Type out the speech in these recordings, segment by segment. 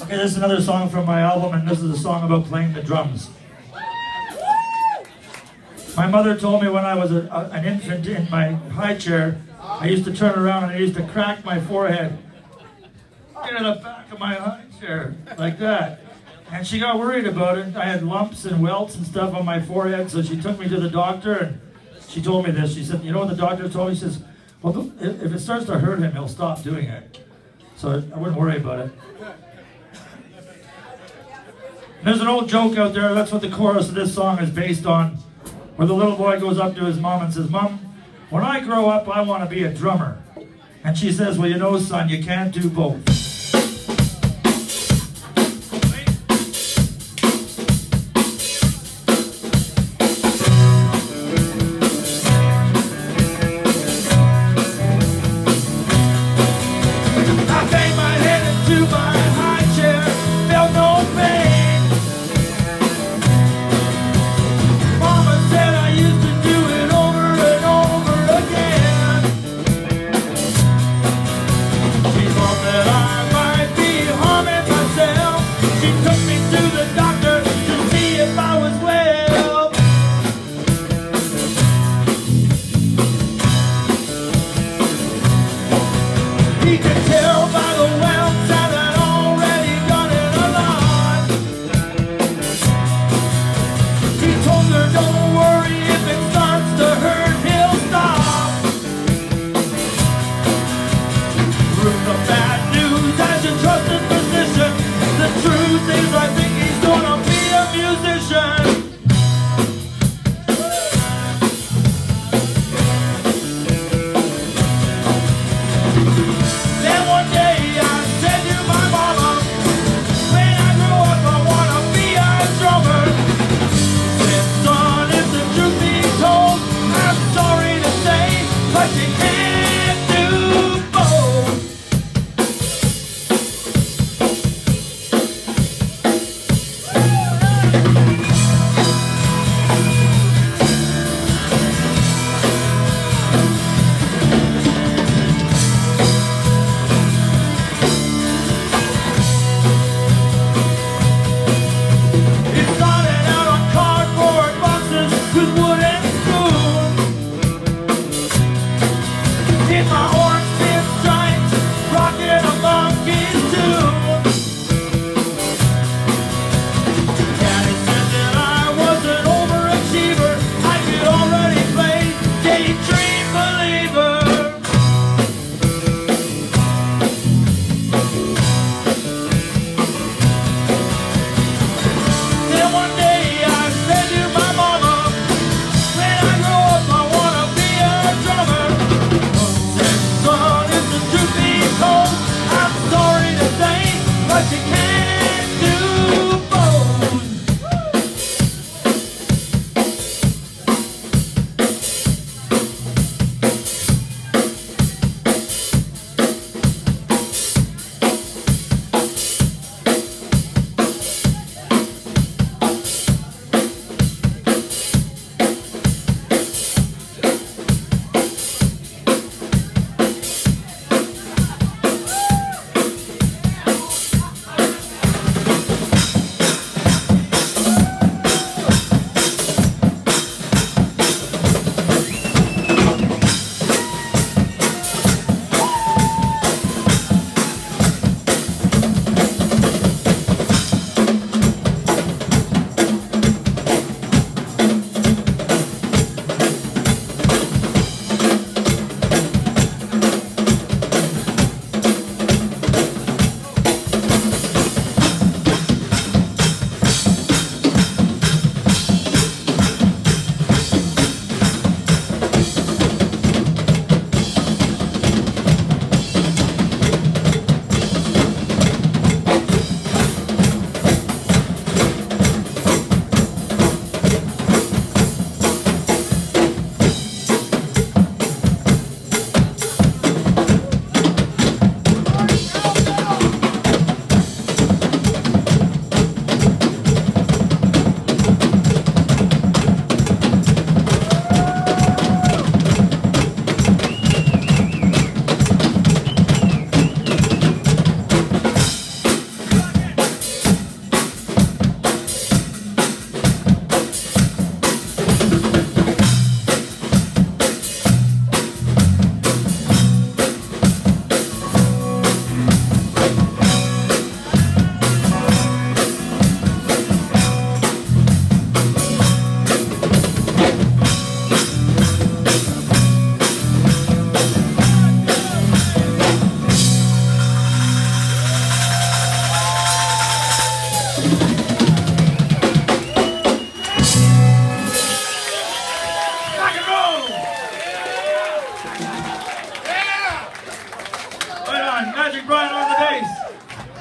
Okay, this is another song from my album, and this is a song about playing the drums. My mother told me when I was a, a, an infant in my high chair, I used to turn around and I used to crack my forehead into the back of my high chair, like that. And she got worried about it. I had lumps and welts and stuff on my forehead, so she took me to the doctor and she told me this. She said, You know what the doctor told me? She says, Well, if it starts to hurt him, he'll stop doing it. So I wouldn't worry about it. There's an old joke out there, that's what the chorus of this song is based on, where the little boy goes up to his mom and says, Mom, when I grow up, I want to be a drummer. And she says, Well, you know, son, you can't do both. He took me to the doctor to see if I was well. He could tell.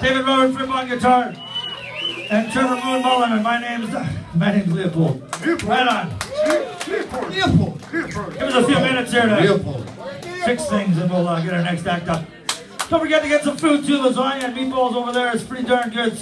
David Robert Fripp on guitar, and Trevor Moon Mullen, and my name's my name's Leopold. Leopold. Right on. Leopold. Leopold. Give us a few minutes here to Leopold. fix things, and we'll uh, get our next act up. Don't forget to get some food too, lasagna and meatballs over there. It's pretty darn good.